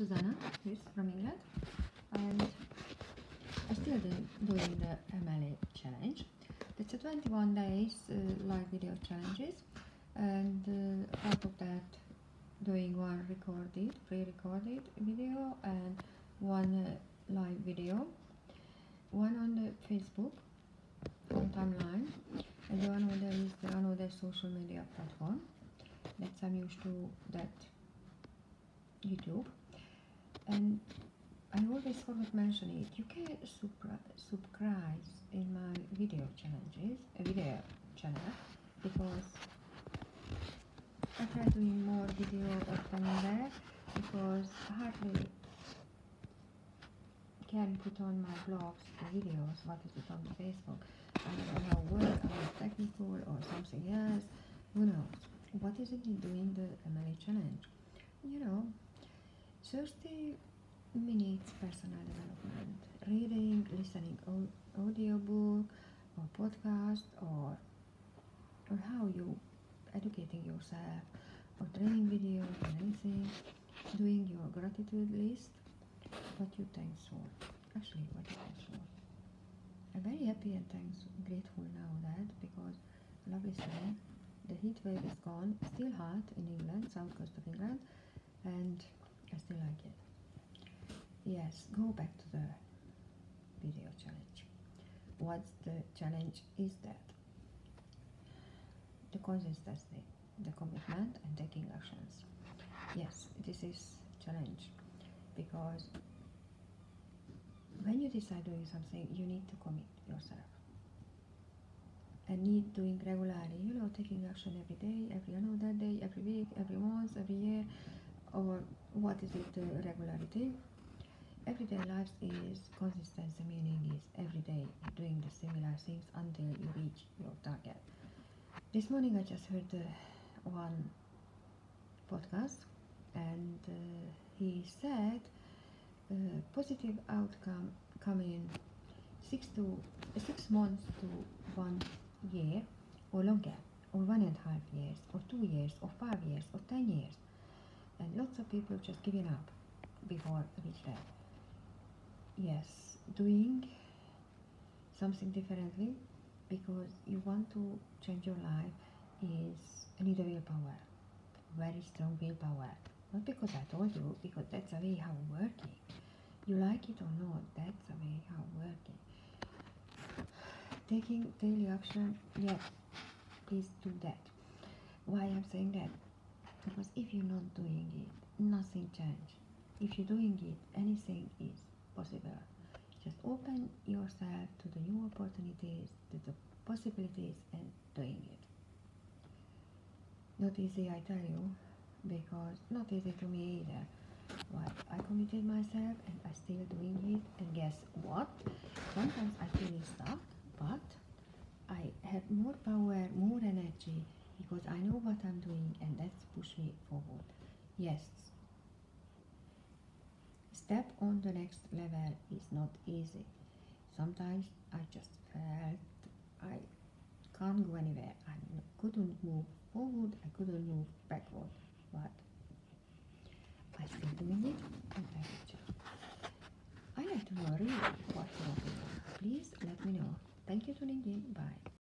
Susanna here from England. And I'm still doing, the MLA challenge. It's a 21 days uh, live video challenges. And uh, of that doing one recorded, pre-recorded video and one uh, live video, one on the Facebook on timeline and the one other is the another social media platform. That I'm used to that YouTube and I always forget mention it. You can subscribe in my video challenges a video channel because I try doing more video often there because hardly can put on my blogs videos what is it on Facebook? I don't know work or technical or something else? Who knows? What is it doing the MLA challenge? You know 30 minutes personal development reading listening audiobook or podcast or or how you educating yourself or training videos or anything doing your gratitude list what you thanks for actually what you thanks for. I'm very happy and thanks grateful now that because lovely sun the heat wave is gone still hot in England south coast of England and I still like it. Yes, go back to the video challenge. What's the challenge is that the consistency, the commitment and taking actions. Yes, this is challenge because when you decide doing something you need to commit yourself and need doing regularly you know taking action every day every another day every week every month every year or what is it uh, regularity? Everyday life is consistency meaning is every day doing the similar things until you reach your target. This morning i just heard uh, one podcast and uh, he said uh, positive outcome coming six to six months to one year or longer or one and a half years or two years or five years or ten years and lots of people just giving up before reach that yes doing something differently because you want to change your life is a need a willpower very strong willpower. Not because I told you because that's the way how working. You like it or not that's the way how working. Taking daily action yes please do that. Why I'm saying that because if you're not doing it nothing change. If you're doing it anything is possible. Just open yourself to the new opportunities to the possibilities and doing it. Not easy i tell you because not easy to me either. But i committed myself and i still doing it. And guess what? Sometimes i feel stuck but i have more power more energy because I know what I'm doing and that's push me forward. Yes. Step on the next level is not easy. Sometimes I just felt I can't go anywhere. I couldn't move forward, I couldn't move backward, but I still doing it